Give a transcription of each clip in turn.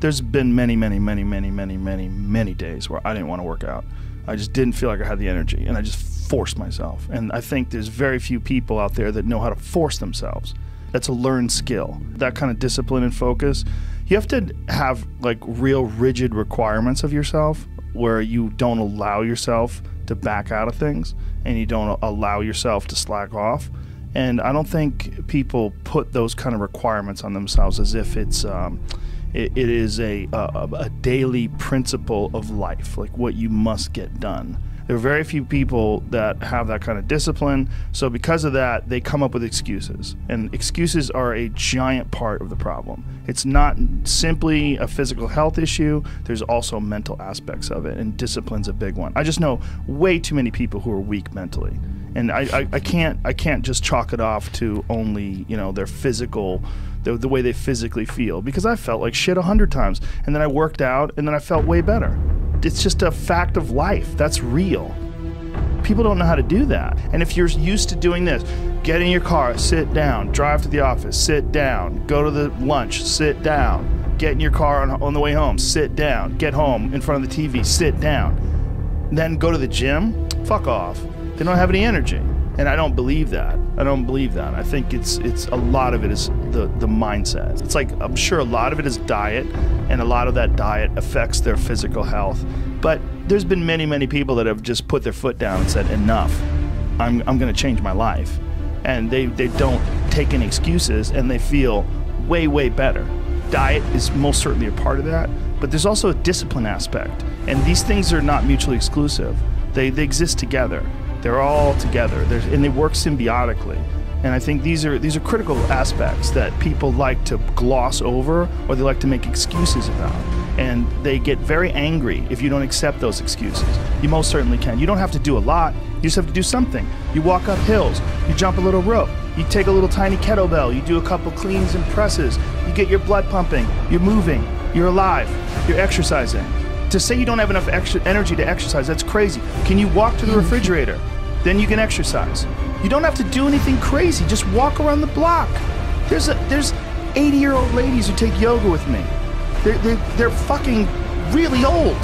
there's been many, many, many, many, many, many, many days where I didn't want to work out. I just didn't feel like I had the energy, and I just forced myself. And I think there's very few people out there that know how to force themselves. That's a learned skill. That kind of discipline and focus. You have to have like real rigid requirements of yourself where you don't allow yourself to back out of things and you don't allow yourself to slack off. And I don't think people put those kind of requirements on themselves as if it's um, it, it is a, a a daily principle of life, like what you must get done. There are very few people that have that kind of discipline. So, because of that, they come up with excuses. And excuses are a giant part of the problem. It's not simply a physical health issue, there's also mental aspects of it, and discipline's a big one. I just know way too many people who are weak mentally. And I, I, I can't I can't just chalk it off to only, you know, their physical the, the way they physically feel because I felt like shit a hundred times and then I worked out and then I felt way better it's just a fact of life. That's real. People don't know how to do that. And if you're used to doing this, get in your car, sit down, drive to the office, sit down, go to the lunch, sit down, get in your car on, on the way home, sit down, get home in front of the TV, sit down, then go to the gym, fuck off. They don't have any energy. And I don't believe that. I don't believe that. I think it's it's a lot of it is the the mindset. It's like I'm sure a lot of it is diet, and a lot of that diet affects their physical health. But there's been many many people that have just put their foot down and said enough. I'm I'm going to change my life, and they they don't take any excuses and they feel way way better. Diet is most certainly a part of that, but there's also a discipline aspect, and these things are not mutually exclusive. They they exist together. They're all together, There's, and they work symbiotically. And I think these are these are critical aspects that people like to gloss over or they like to make excuses about. And they get very angry if you don't accept those excuses. You most certainly can. You don't have to do a lot. You just have to do something. You walk up hills, you jump a little rope, you take a little tiny kettlebell, you do a couple cleans and presses, you get your blood pumping, you're moving, you're alive, you're exercising. To say you don't have enough energy to exercise, that's crazy. Can you walk to the refrigerator? Then you can exercise. You don't have to do anything crazy. Just walk around the block. There's a, there's 80 year old ladies who take yoga with me. They're, they're, they're fucking really old.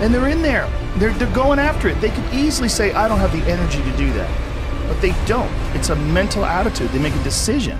And they're in there. They're, they're going after it. They could easily say, I don't have the energy to do that. But they don't. It's a mental attitude. They make a decision.